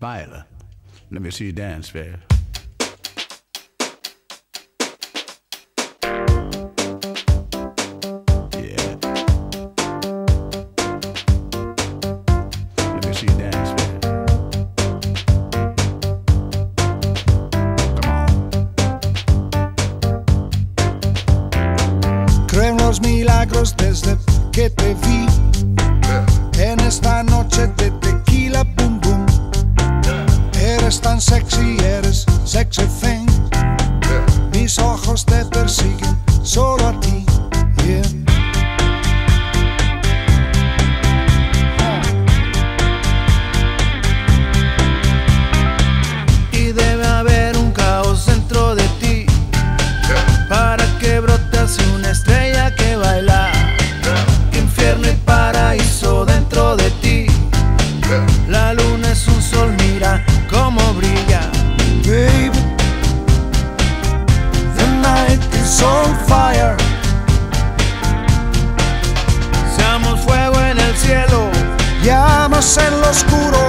Viola. Let me see you dance, baby. milagros desde que te vi. Sexy, eres sexy thing. Mis ojos te persiguen solo a ti. Y debe haber un caos dentro de ti para que brote así una estrella que baila. Infierno y paraíso dentro de ti. La luna es un sol, mira cómo brilla. Baby, the night is on fire. Seamos fuego en el cielo, llamas en lo oscuro.